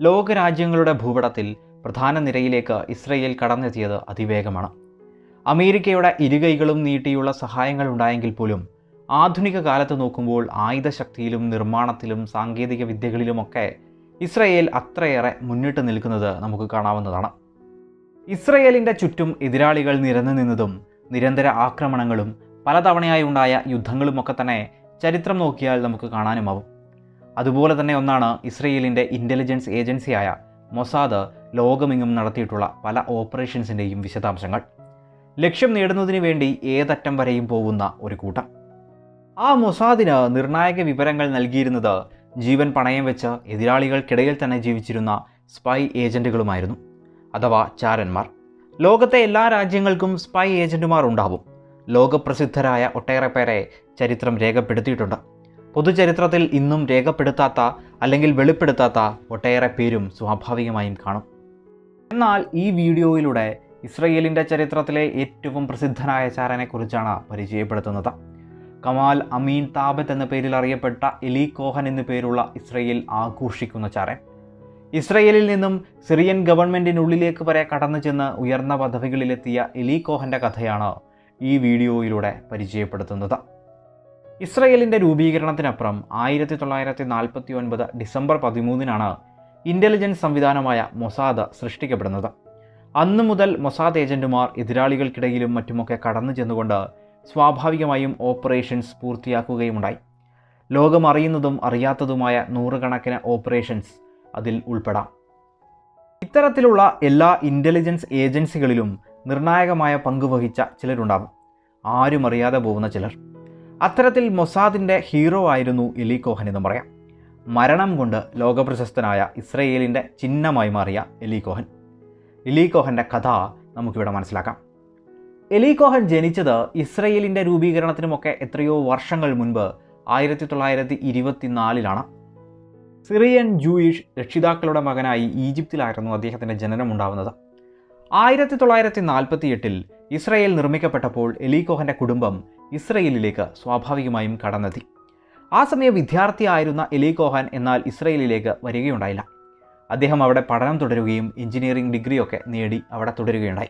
ലോകരാജ്യങ്ങളുടെ ഭൂപടത്തിൽ പ്രധാന നിരയിലേക്ക് ഇസ്രയേൽ കടന്നെത്തിയത് അതിവേഗമാണ്. അമേരിക്കയുടെ ഇരുകൈകളും നീട്ടിയുള്ള സഹായങ്ങൾ ഉണ്ടായെങ്കിൽ പോലും ആധുനിക കാലത്ത് നോക്കുമ്പോൾ ആയുധശക്തിയിലും നിർമ്മാണത്തിലും സാങ്കേതിക വിദ്യകളിലുമൊക്കെ ഇസ്രയേൽ അത്രയേറെ മുന്നിട്ട് നിൽക്കുന്നത് നമുക്ക് കാണാവുന്നതാണ്. ഇസ്രയേലിന്റെ ചുറ്റും എതിരാളികൾ നിരന്നു നിന്നതും നിരന്തര ആക്രമണങ്ങളും പലതവണയായി ഉണ്ടായ യുദ്ധങ്ങളുമൊക്കെ തന്നെ ചരിത്രം നോക്കിയാൽ നമുക്ക് കാണാനുമാവും. അതുപോലെ തന്നെ ഒന്നാണ് ഇസ്രയേലിന്റെ ഇന്റലിജൻസ് ഏജൻസിയായ മൊസാദ് ലോകമെങ്ങും നടത്തിയിട്ടുള്ള പല ഓപ്പറേഷൻസിന്റെയും വിശദാംശങ്ങൾ. ലക്ഷ്യം നേടുന്നതിന് വേണ്ടി ഏതറ്റം വരെയും പോകുന്ന ഒരു കൂട്ടം. ആ മൊസാദിന് നിർണായക വിവരങ്ങൾ നൽകിയിരുന്നത് ജീവൻ പണയം വെച്ച് എതിരാളികൾക്കിടയിൽ തന്നെ ജീവിച്ചിരുന്ന സ്പൈ ഏജന്റുകളുമായിരുന്നു അഥവാ ചാരന്മാർ. ലോകത്തെ എല്ലാ രാജ്യങ്ങൾക്കും സ്പൈ ഏജന്റുമാർ ഉണ്ടാവും. ലോകപ്രസിദ്ധരായ ഒട്ടേറെ പേരെ ചരിത്രം രേഖപ്പെടുത്തിയിട്ടുണ്ട്. പൊതുചരിത്രത്തിൽ ഇന്നും രേഖപ്പെടുത്താത്ത അല്ലെങ്കിൽ വെളിപ്പെടുത്താത്ത ഒട്ടേറെ പേരും സ്വാഭാവികമായും കാണും. എന്നാൽ ഈ വീഡിയോയിലൂടെ ഇസ്രയേലിന്റെ ചരിത്രത്തിലെ ഏറ്റവും പ്രസിദ്ധനായ ചാരനെക്കുറിച്ചാണ് പരിചയപ്പെടുത്തുന്നത്. കമാൽ അമീൻ താബത്ത് എന്ന പേരിൽ അറിയപ്പെട്ട എലി കോഹൻ എന്നു പേരുള്ള ഇസ്രയേൽ ആഘോഷിക്കുന്ന ചാരൻ. ഇസ്രയേലിൽ നിന്നും സിറിയൻ ഗവൺമെന്റിനുള്ളിലേക്ക് വരെ കടന്നു ചെന്ന് ഉയർന്ന പദവികളിലെത്തിയ എലി കോഹന്റെ കഥയാണ് ഈ വീഡിയോയിലൂടെ പരിചയപ്പെടുത്തുന്നത്. ഇസ്രയേലിന്റെ രൂപീകരണത്തിനപ്പുറം ആയിരത്തി തൊള്ളായിരത്തി നാൽപ്പത്തി ഒൻപത് ഡിസംബർ പതിമൂന്നിനാണ് ഇന്റലിജൻസ് സംവിധാനമായ മൊസാദ് സൃഷ്ടിക്കപ്പെടുന്നത്. അന്നു മുതൽ മൊസാദ് ഏജന്റുമാർ എതിരാളികൾക്കിടയിലും മറ്റുമൊക്കെ കടന്നു ചെന്നുകൊണ്ട് സ്വാഭാവികമായും ഓപ്പറേഷൻസ് പൂർത്തിയാക്കുകയുമുണ്ടായി. ലോകമറിയുന്നതും അറിയാത്തതുമായ നൂറുകണക്കിന് ഓപ്പറേഷൻസ് അതിൽ ഉൾപ്പെടാം. ഇത്തരത്തിലുള്ള എല്ലാ ഇന്റലിജൻസ് ഏജൻസികളിലും നിർണായകമായ പങ്ക് വഹിച്ച ചിലരുണ്ടാവും. ആരും അറിയാതെ പോകുന്ന ചിലർ. അത്തരത്തിൽ മൊസാദിന്റെ ഹീറോ ആയിരുന്നു എലി കോഹൻ എന്ന് പറയാം. മരണം കൊണ്ട് ലോകപ്രശസ്തനായ ഇസ്രയേലിന്റെ ചിഹ്നമായി മാറിയ എലി കോഹൻ. എലി കോഹന്റെ കഥ നമുക്കിവിടെ മനസ്സിലാക്കാം. എലി കോഹൻ ജനിച്ചത് ഇസ്രയേലിന്റെ രൂപീകരണത്തിനുമൊക്കെ എത്രയോ വർഷങ്ങൾ മുൻപ് ആയിരത്തി തൊള്ളായിരത്തി ഇരുപത്തിനാലിലാണ് സിറിയൻ ജൂയിഷ് രക്ഷിതാക്കളുടെ മകനായി ഈജിപ്തിലായിരുന്നു അദ്ദേഹത്തിന്റെ ജനനമുണ്ടാവുന്നത് ആയിരത്തി തൊള്ളായിരത്തി നാൽപ്പത്തി എട്ടിൽ ഇസ്രയേൽ നിർമ്മിക്കപ്പെട്ടപ്പോൾ എലി കോഹന്റെ കുടുംബം ഇസ്രയേലിലേക്ക് സ്വാഭാവികമായും കടന്നെത്തി. ആ സമയം വിദ്യാർത്ഥിയായിരുന്ന എലി കോഹാൻ എന്നാൽ ഇസ്രയേലിലേക്ക് വരികയുണ്ടായില്ല. അദ്ദേഹം അവിടെ പഠനം തുടരുകയും എഞ്ചിനീയറിംഗ് ഡിഗ്രിയൊക്കെ നേടി അവിടെ തുടരുകയുണ്ടായി.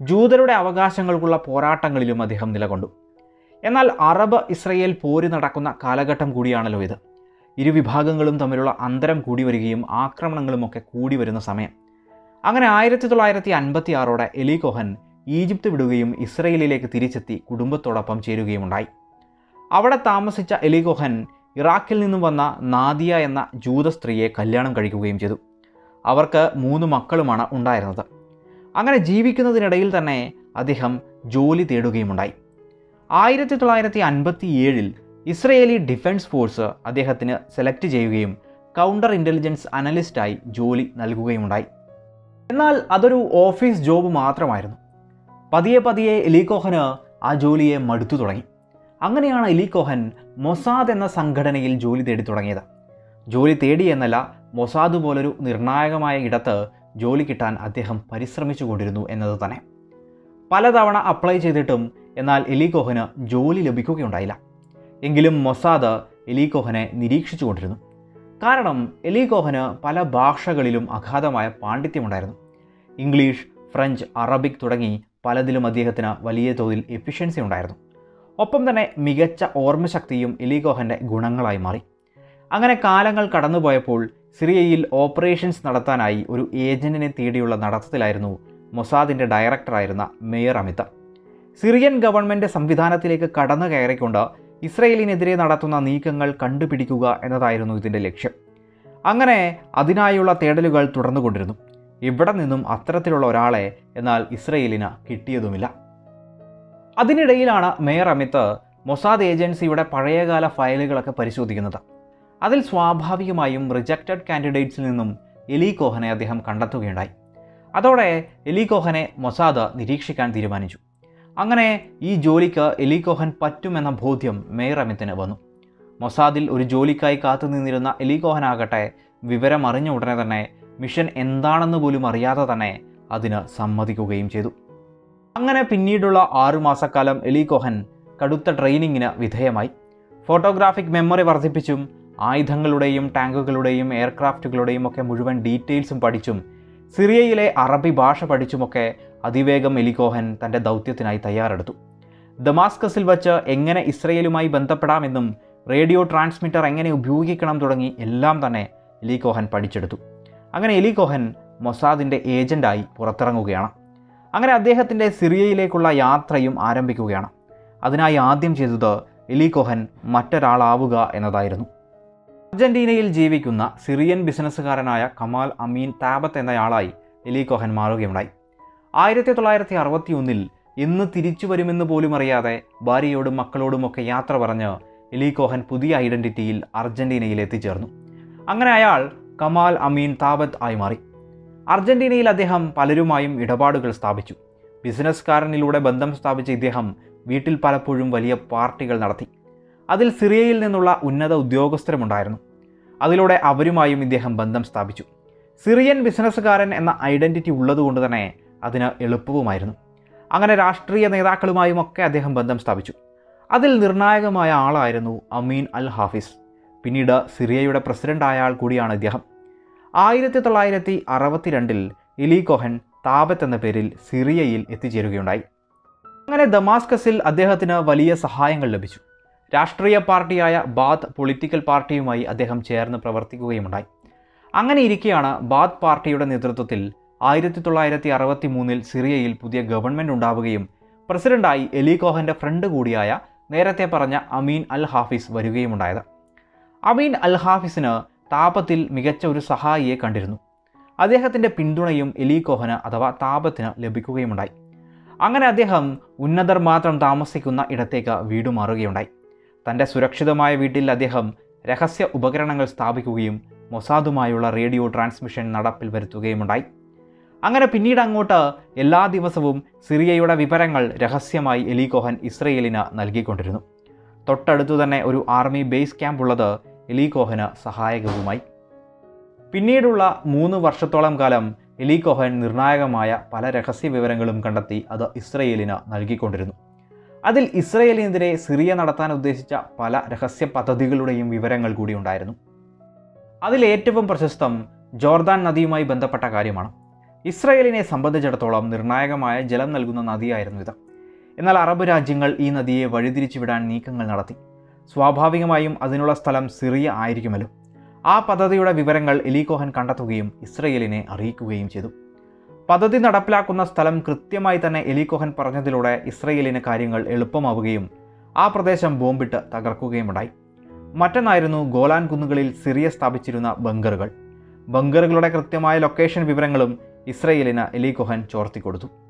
ജൂതരുടെ അവകാശങ്ങൾക്കുള്ള പോരാട്ടങ്ങളിലും അദ്ദേഹം നിലകൊണ്ടു. എന്നാൽ അറബ് ഇസ്രയേൽ പോര് നടക്കുന്ന കാലഘട്ടം കൂടിയാണല്ലോ ഇത്. ഇരുവിഭാഗങ്ങളും തമ്മിലുള്ള അന്തരം കൂടി വരികയും ആക്രമണങ്ങളുമൊക്കെ കൂടി വരുന്ന സമയം. അങ്ങനെ ആയിരത്തി തൊള്ളായിരത്തി അൻപത്തി ആറോടെ എലി ഈജിപ്ത് വിടുകയും ഇസ്രയേലിലേക്ക് തിരിച്ചെത്തി കുടുംബത്തോടൊപ്പം ചേരുകയുമുണ്ടായി. അവിടെ താമസിച്ച എലിഗോഹൻ ഇറാഖിൽ നിന്നും വന്ന നാദിയ എന്ന ജൂത സ്ത്രീയെ കല്യാണം കഴിക്കുകയും ചെയ്തു. അവർക്ക് മൂന്ന് മക്കളുമാണ് ഉണ്ടായിരുന്നത്. അങ്ങനെ ജീവിക്കുന്നതിനിടയിൽ തന്നെ അദ്ദേഹം ജോലി തേടുകയുമുണ്ടായി. ആയിരത്തി തൊള്ളായിരത്തി അൻപത്തി ഏഴിൽ ഇസ്രയേലി ഡിഫൻസ് ഫോഴ്സ് അദ്ദേഹത്തിന് സെലക്ട് ചെയ്യുകയും കൗണ്ടർ ഇന്റലിജൻസ് അനലിസ്റ്റായി ജോലി നൽകുകയുമുണ്ടായി. എന്നാൽ അതൊരു ഓഫീസ് ജോബ് മാത്രമായിരുന്നു. പതിയെ പതിയെ എലീകോഹന് ആ ജോലിയെ മടുത്തു തുടങ്ങി. അങ്ങനെയാണ് എലീകോഹൻ മൊസാദ് എന്ന സംഘടനയിൽ ജോലി തേടി തുടങ്ങിയത്. ജോലി തേടി എന്നല്ല മൊസാദ് പോലൊരു നിർണായകമായ ഇടത്ത് ജോലി കിട്ടാൻ അദ്ദേഹം പരിശ്രമിച്ചു കൊണ്ടിരുന്നു എന്നത് തന്നെ. പലതവണ അപ്ലൈ ചെയ്തിട്ടും എന്നാൽ എലീകോഹന് ജോലി ലഭിക്കുകയുണ്ടായില്ല. എങ്കിലും മൊസാദ് എലീകോഹനെ നിരീക്ഷിച്ചു കൊണ്ടിരുന്നു. കാരണം എലീകോഹന് പല ഭാഷകളിലും അഗാധമായ പാണ്ഡിത്യമുണ്ടായിരുന്നു. ഇംഗ്ലീഷ് ഫ്രഞ്ച് അറബിക് തുടങ്ങി പലതിലും അദ്ദേഹത്തിന് വലിയ തോതിൽ എഫിഷ്യൻസി ഉണ്ടായിരുന്നു. ഒപ്പം തന്നെ മികച്ച ഓർമ്മശക്തിയും എലിഗോഹന്റെ ഗുണങ്ങളായി മാറി. അങ്ങനെ കാലങ്ങൾ കടന്നുപോയപ്പോൾ സിറിയയിൽ ഓപ്പറേഷൻസ് നടത്താനായി ഒരു ഏജന്റിനെ തേടിയുള്ള നടത്തത്തിലായിരുന്നു മൊസാദിന്റെ ഡയറക്ടറായിരുന്ന മേയർ അമിത. സിറിയൻ ഗവൺമെന്റ് സംവിധാനത്തിലേക്ക് കടന്നു കയറിക്കൊണ്ട് ഇസ്രയേലിനെതിരെ നടത്തുന്ന നീക്കങ്ങൾ കണ്ടുപിടിക്കുക എന്നതായിരുന്നു ഇതിന്റെ ലക്ഷ്യം. അങ്ങനെ അതിനായുള്ള തേടലുകൾ തുടർന്നുകൊണ്ടിരുന്നു. ഇവിടെ നിന്നും അത്തരത്തിലുള്ള ഒരാളെ എന്നാൽ ഇസ്രയേലിന് കിട്ടിയതുമില്ല. അതിനിടയിലാണ് മേയർ അമിത് മൊസാദ് ഏജൻസിയുടെ പഴയകാല ഫയലുകളൊക്കെ പരിശോധിക്കുന്നത്. അതിൽ സ്വാഭാവികമായും റിജക്റ്റഡ് കാൻഡിഡേറ്റ്സിൽ നിന്നും എലി കോഹനെ അദ്ദേഹം കണ്ടെത്തുകയുണ്ടായി. അതോടെ എലി കോഹനെ മൊസാദ് നിരീക്ഷിക്കാൻ തീരുമാനിച്ചു. അങ്ങനെ ഈ ജോലിക്ക് എലി കോഹൻ പറ്റുമെന്ന ബോധ്യം മേയർ അമിത്തിന് വന്നു. മൊസാദിൽ ഒരു ജോലിക്കായി കാത്തുനിന്നിരുന്ന എലി കോഹനാകട്ടെ വിവരം അറിഞ്ഞ ഉടനെ തന്നെ മിഷൻ എന്താണെന്ന് പോലും അറിയാതെ തന്നെ അതിന് സമ്മതിക്കുകയും ചെയ്തു. അങ്ങനെ പിന്നീടുള്ള ആറുമാസക്കാലം എലി കോഹൻ കടുത്ത ട്രെയിനിങ്ങിന് വിധേയമായി. ഫോട്ടോഗ്രാഫിക് മെമ്മറി വർദ്ധിപ്പിച്ചും ആയുധങ്ങളുടെയും ടാങ്കുകളുടെയും എയർക്രാഫ്റ്റുകളുടെയും ഒക്കെ മുഴുവൻ ഡീറ്റെയിൽസും പഠിച്ചും സിറിയയിലെ അറബി ഭാഷ പഠിച്ചുമൊക്കെ അതിവേഗം എലികോഹൻ തന്റെ ദൗത്യത്തിനായി തയ്യാറെടുത്തു. ദമാസ്കസിൽ വച്ച് എങ്ങനെ ഇസ്രയേലുമായി ബന്ധപ്പെടാമെന്നും റേഡിയോ ട്രാൻസ്മിറ്റർ എങ്ങനെ ഉപയോഗിക്കണം തുടങ്ങി എല്ലാം തന്നെ എലികോഹൻ പഠിച്ചെടുത്തു. അങ്ങനെ എലി കോഹൻ മൊസാദിന്റെ ഏജന്റായി പുറത്തിറങ്ങുകയാണ്. അങ്ങനെ അദ്ദേഹത്തിന്റെ സിറിയയിലേക്കുള്ള യാത്രയും ആരംഭിക്കുകയാണ്. അതിനായി ആദ്യം ചെയ്തത് എലി കോഹൻ മറ്റൊരാളാവുക എന്നതായിരുന്നു. അർജന്റീനയിൽ ജീവിക്കുന്ന സിറിയൻ ബിസിനസ്സുകാരനായ കമാൽ അമീൻ താബത്ത് എന്നയാളായി എലി കൊഹൻ മാറുകയുണ്ടായി. ആയിരത്തി തൊള്ളായിരത്തി അറുപത്തി ഒന്നിൽ ഇന്ന് തിരിച്ചു വരുമെന്ന് പോലും അറിയാതെ ഭാര്യയോടും മക്കളോടുമൊക്കെ യാത്ര പറഞ്ഞ് എലി കോഹൻ പുതിയ ഐഡന്റിറ്റിയിൽ അർജന്റീനയിൽ എത്തിച്ചേർന്നു. അങ്ങനെ അയാൾ കമാൽ അമീൻ താബത്ത് ആയി മാറി. അർജന്റീനയിൽ അദ്ദേഹം പലരുമായും ഇടപാടുകൾ സ്ഥാപിച്ചു. ബിസിനസ്സുകാരനിലൂടെ ബന്ധം സ്ഥാപിച്ച ഇദ്ദേഹം വീട്ടിൽ പലപ്പോഴും വലിയ പാർട്ടികൾ നടത്തി. അതിൽ സിറിയയിൽ നിന്നുള്ള ഉന്നത ഉദ്യോഗസ്ഥരുമുണ്ടായിരുന്നു. അതിലൂടെ അവരുമായും ഇദ്ദേഹം ബന്ധം സ്ഥാപിച്ചു. സിറിയൻ ബിസിനസ്സുകാരൻ എന്ന ഐഡന്റിറ്റി ഉള്ളതുകൊണ്ട് തന്നെ അതിന് എളുപ്പവുമായിരുന്നു. അങ്ങനെ രാഷ്ട്രീയ നേതാക്കളുമായും ഒക്കെ അദ്ദേഹം ബന്ധം സ്ഥാപിച്ചു. അതിൽ നിർണായകമായ ആളായിരുന്നു അമീൻ അൽ ഹാഫിസ്. പിന്നീട് സിറിയയുടെ പ്രസിഡന്റായ കൂടിയാണ് ഇദ്ദേഹം. ആയിരത്തി തൊള്ളായിരത്തി അറുപത്തിരണ്ടിൽ ഇലി കോഹൻ താബത്ത് എന്ന പേരിൽ സിറിയയിൽ എത്തിച്ചേരുകയുണ്ടായി. അങ്ങനെ ദമാസ്കസിൽ അദ്ദേഹത്തിന് വലിയ സഹായങ്ങൾ ലഭിച്ചു. രാഷ്ട്രീയ പാർട്ടിയായ ബാത്ത് പൊളിറ്റിക്കൽ പാർട്ടിയുമായി അദ്ദേഹം ചേർന്ന് പ്രവർത്തിക്കുകയുമുണ്ടായി. അങ്ങനെ ഇരിക്കെയാണ് ബാത്ത് പാർട്ടിയുടെ നേതൃത്വത്തിൽ ആയിരത്തി തൊള്ളായിരത്തി അറുപത്തി മൂന്നിൽ സിറിയയിൽ പുതിയ ഗവൺമെന്റ് ഉണ്ടാവുകയും പ്രസിഡന്റായി എലി കോഹന്റെ ഫ്രണ്ട് കൂടിയായ നേരത്തെ പറഞ്ഞ അമീൻ അൽ ഹാഫിസ് വരികയുമുണ്ടായത്. അമീൻ അൽ ഹാഫിസിന് താപത്തിൽ മികച്ച ഒരു സഹായിയെ കണ്ടിരുന്നു. അദ്ദേഹത്തിന്റെ പിന്തുണയും എലി കോഹന് അഥവാ താപത്തിന് ലഭിക്കുകയുമുണ്ടായി. അങ്ങനെ അദ്ദേഹം ഉന്നതർ മാത്രം താമസിക്കുന്ന ഇടത്തേക്ക് വീട് മാറുകയുണ്ടായി. തന്റെ സുരക്ഷിതമായ വീട്ടിൽ അദ്ദേഹം രഹസ്യ ഉപകരണങ്ങൾ സ്ഥാപിക്കുകയും മൊസാദുമായുള്ള റേഡിയോ ട്രാൻസ്മിഷൻ നടപ്പിൽ വരുത്തുകയുമുണ്ടായി. അങ്ങനെ പിന്നീട് അങ്ങോട്ട് എല്ലാ ദിവസവും സിറിയയുടെ വിവരങ്ങൾ രഹസ്യമായി എലി കോഹൻ ഇസ്രയേലിന് നൽകിക്കൊണ്ടിരുന്നു. തൊട്ടടുത്തു തന്നെ ഒരു ആർമി ബേസ് ക്യാമ്പ് ഉള്ളത് എലി കോഹന് സഹായകവുമായി. പിന്നീടുള്ള മൂന്ന് വർഷത്തോളം കാലം എലി കോഹൻ നിർണായകമായ പല രഹസ്യ വിവരങ്ങളും കണ്ടെത്തി അത് ഇസ്രയേലിന് നൽകിക്കൊണ്ടിരുന്നു. അതിൽ ഇസ്രയേലിനെതിരെ സിറിയ നടത്താൻ ഉദ്ദേശിച്ച പല രഹസ്യ പദ്ധതികളുടെയും വിവരങ്ങൾ കൂടി ഉണ്ടായിരുന്നു. അതിലേറ്റവും പ്രശസ്തം ജോർദാൻ നദിയുമായി ബന്ധപ്പെട്ട കാര്യമാണ്. ഇസ്രയേലിനെ സംബന്ധിച്ചിടത്തോളം നിർണായകമായ ജലം നൽകുന്ന നദിയായിരുന്നു ഇത്. എന്നാൽ അറബ് രാജ്യങ്ങൾ ഈ നദിയെ വഴിതിരിച്ചു വിടാൻ നീക്കങ്ങൾ നടത്തി. സ്വാഭാവികമായും അതിനുള്ള സ്ഥലം സിറിയ ആയിരിക്കുമല്ലോ. ആ പദ്ധതിയുടെ വിവരങ്ങൾ എലികോഹൻ കണ്ടെത്തുകയും ഇസ്രയേലിനെ അറിയിക്കുകയും ചെയ്തു. പദ്ധതി നടപ്പിലാക്കുന്ന സ്ഥലം കൃത്യമായി തന്നെ എലികോഹൻ പറഞ്ഞതിലൂടെ ഇസ്രയേലിന് കാര്യങ്ങൾ എളുപ്പമാവുകയും ആ പ്രദേശം ബോംബിട്ട് തകർക്കുകയുമുണ്ടായി. മറ്റൊന്നായിരുന്നു ഗോലാൻ കുന്നുകളിൽ സിറിയ സ്ഥാപിച്ചിരുന്ന ബങ്കറുകൾ ബങ്കറുകളുടെ കൃത്യമായ ലൊക്കേഷൻ വിവരങ്ങളും ഇസ്രയേലിന് എലികോഹൻ ചോർത്തിക്കൊടുത്തു.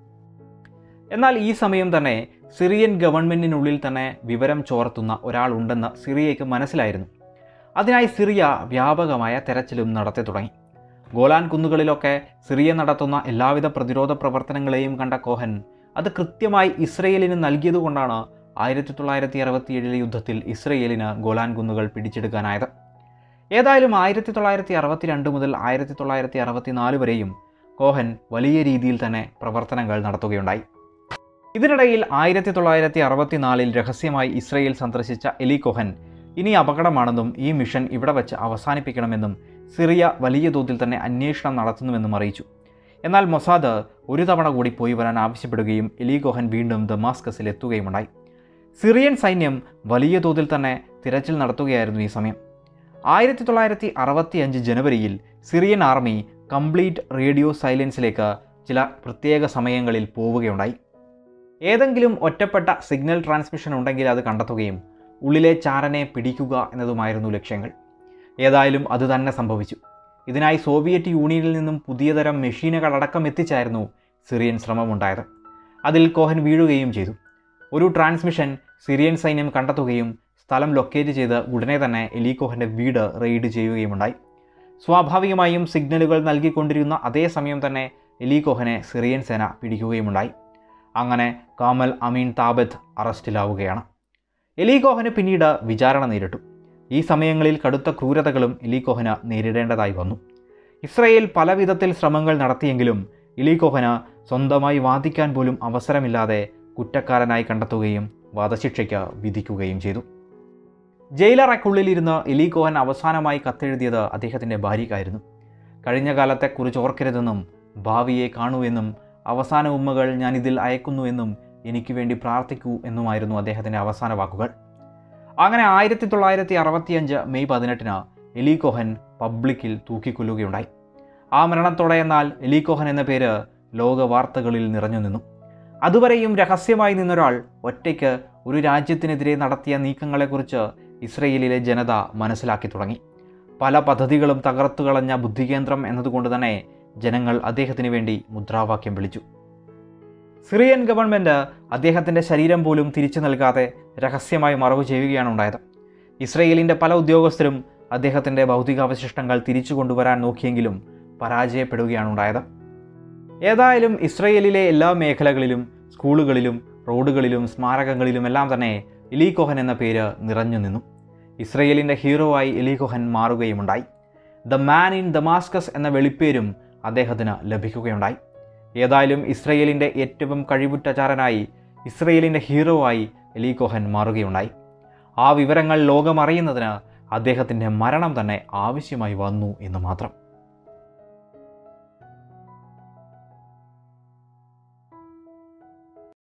എന്നാൽ ഈ സമയം തന്നെ സിറിയൻ ഗവൺമെന്റിനുള്ളിൽ തന്നെ വിവരം ചോർത്തുന്ന ഒരാളുണ്ടെന്ന് സിറിയയ്ക്ക് മനസ്സിലായിരുന്നു. അതിനായി സിറിയ വ്യാപകമായ തെരച്ചിലും നടത്തി തുടങ്ങി. ഗോലാൻ കുന്നുകളിലൊക്കെ സിറിയ നടത്തുന്ന എല്ലാവിധ പ്രതിരോധ പ്രവർത്തനങ്ങളെയും കണ്ട കോഹൻ അത് കൃത്യമായി ഇസ്രയേലിന് നൽകിയതുകൊണ്ടാണ് ആയിരത്തി തൊള്ളായിരത്തി അറുപത്തിയേഴിലെ യുദ്ധത്തിൽ ഇസ്രയേലിന് ഗോലാൻ കുന്നുകൾ പിടിച്ചെടുക്കാനായത്. ഏതായാലും ആയിരത്തി തൊള്ളായിരത്തി അറുപത്തിരണ്ട് മുതൽ ആയിരത്തി തൊള്ളായിരത്തി അറുപത്തിനാല് വരെയും കോഹൻ വലിയ രീതിയിൽ തന്നെ പ്രവർത്തനങ്ങൾ നടത്തുകയുണ്ടായി. ഇതിനിടയിൽ ആയിരത്തി തൊള്ളായിരത്തി അറുപത്തിനാലിൽ രഹസ്യമായി ഇസ്രയേൽ സന്ദർശിച്ച എലി കൊഹൻ ഇനി അപകടമാണെന്നും ഈ മിഷൻ ഇവിടെ വച്ച് അവസാനിപ്പിക്കണമെന്നും സിറിയ വലിയ തോതിൽ തന്നെ അന്വേഷണം നടത്തുന്നുവെന്നും അറിയിച്ചു. എന്നാൽ മൊസാദ് ഒരു തവണ കൂടി പോയി വരാൻ ആവശ്യപ്പെടുകയും എലി കൊഹൻ വീണ്ടും ദമാസ്കസിൽ എത്തുകയുമുണ്ടായി. സിറിയൻ സൈന്യം വലിയ തോതിൽ തന്നെ തിരച്ചിൽ നടത്തുകയായിരുന്നു ഈ സമയം. ആയിരത്തി തൊള്ളായിരത്തി അറുപത്തി അഞ്ച് ജനുവരിയിൽ സിറിയൻ ആർമി കംപ്ലീറ്റ് റേഡിയോ സൈലൻസിലേക്ക് ചില പ്രത്യേക സമയങ്ങളിൽ പോവുകയുണ്ടായി. ഏതെങ്കിലും ഒറ്റപ്പെട്ട സിഗ്നൽ ട്രാൻസ്മിഷൻ ഉണ്ടെങ്കിൽ അത് കണ്ടെത്തുകയും ഉള്ളിലെ ചാരനെ പിടിക്കുക എന്നതുമായിരുന്നു ലക്ഷ്യങ്ങൾ. ഏതായാലും അത് തന്നെ സംഭവിച്ചു. ഇതിനായി സോവിയറ്റ് യൂണിയനിൽ നിന്നും പുതിയതരം മെഷീനുകൾ അടക്കം എത്തിച്ചായിരുന്നു സിറിയൻ ശ്രമമുണ്ടായത്. അതിൽ കോഹൻ വീഴുകയും ചെയ്തു. ഒരു ട്രാൻസ്മിഷൻ സിറിയൻ സൈന്യം കണ്ടെത്തുകയും സ്ഥലം ലൊക്കേറ്റ് ചെയ്ത് ഉടനെ തന്നെ എലി കോഹന്റെ വീട് റെയ്ഡ് ചെയ്യുകയുമുണ്ടായി. സ്വാഭാവികമായും സിഗ്നലുകൾ നൽകിക്കൊണ്ടിരുന്ന അതേ സമയം തന്നെ കോഹനെ സിറിയൻ സേന പിടിക്കുകയുമുണ്ടായി. അങ്ങനെ കാമൽ അമീൻ താബത്ത് അറസ്റ്റിലാവുകയാണ്. എലികോഹന് പിന്നീട് വിചാരണ നേരിട്ടു. ഈ സമയങ്ങളിൽ കടുത്ത ക്രൂരതകളും എലി നേരിടേണ്ടതായി വന്നു. ഇസ്രയേൽ പലവിധത്തിൽ ശ്രമങ്ങൾ നടത്തിയെങ്കിലും എലി സ്വന്തമായി വാദിക്കാൻ പോലും അവസരമില്ലാതെ കുറ്റക്കാരനായി കണ്ടെത്തുകയും വധശിക്ഷയ്ക്ക് വിധിക്കുകയും ചെയ്തു. ജയിലറയ്ക്കുള്ളിലിരുന്ന് എലി കോഹൻ അവസാനമായി കത്തെഴുതിയത് അദ്ദേഹത്തിന്റെ ഭാര്യയ്ക്കായിരുന്നു. കഴിഞ്ഞ കാലത്തെക്കുറിച്ച് ഓർക്കരുതെന്നും ഭാവിയെ കാണൂ എന്നും അവസാന ഉമ്മകൾ ഞാൻ ഇതിൽ അയക്കുന്നു എന്നും എനിക്ക് വേണ്ടി പ്രാർത്ഥിക്കൂ എന്നുമായിരുന്നു അദ്ദേഹത്തിന്റെ അവസാന വാക്കുകൾ. അങ്ങനെ ആയിരത്തി തൊള്ളായിരത്തി അറുപത്തിയഞ്ച് മെയ് പതിനെട്ടിന് എലി കോഹൻ പബ്ലിക്കിൽ തൂക്കിക്കൊല്ലുകയുണ്ടായി. ആ മരണത്തോടെ എന്നാൽ എലി കോഹൻ എന്ന പേര് ലോക വാർത്തകളിൽ നിറഞ്ഞു നിന്നു. അതുവരെയും രഹസ്യമായി നിന്നൊരാൾ ഒറ്റയ്ക്ക് ഒരു രാജ്യത്തിനെതിരെ നടത്തിയ നീക്കങ്ങളെക്കുറിച്ച് ഇസ്രയേലിലെ ജനത മനസ്സിലാക്കി തുടങ്ങി. പല പദ്ധതികളും തകർത്തുകളഞ്ഞ ബുദ്ധികേന്ദ്രം എന്നതുകൊണ്ട് തന്നെ ജനങ്ങൾ അദ്ദേഹത്തിന് വേണ്ടി മുദ്രാവാക്യം വിളിച്ചു. സിറിയൻ ഗവൺമെന്റ് അദ്ദേഹത്തിന്റെ ശരീരം പോലും തിരിച്ചു നൽകാതെ രഹസ്യമായി മറവ് ചെയ്യുകയാണ് ഉണ്ടായത്. ഇസ്രയേലിന്റെ പല ഉദ്യോഗസ്ഥരും അദ്ദേഹത്തിന്റെ ഭൗതികാവശിഷ്ടങ്ങൾ തിരിച്ചു കൊണ്ടുവരാൻ നോക്കിയെങ്കിലും പരാജയപ്പെടുകയാണ് ഉണ്ടായത്. ഏതായാലും ഇസ്രയേലിലെ എല്ലാ മേഖലകളിലും സ്കൂളുകളിലും റോഡുകളിലും സ്മാരകങ്ങളിലും എല്ലാം തന്നെ എലീകോഹൻ എന്ന പേര് നിറഞ്ഞു നിന്നു. ഇസ്രയേലിന്റെ ഹീറോ ആയി എലീകോഹൻ മാറുകയുമുണ്ടായി. ദ മാൻ ഇൻ ദമാസ്കസ് എന്ന വെളിപ്പേരും അദ്ദേഹത്തിന് ലഭിക്കുകയുണ്ടായി. ഏതായാലും ഇസ്രയേലിന്റെ ഏറ്റവും കഴിവുറ്റചാരനായി ഇസ്രയേലിന്റെ ഹീറോ ആയി എലി കോഹൻ മാറുകയുണ്ടായി. ആ വിവരങ്ങൾ ലോകമറിയുന്നതിന് അദ്ദേഹത്തിന്റെ മരണം തന്നെ ആവശ്യമായി വന്നു എന്ന് മാത്രം.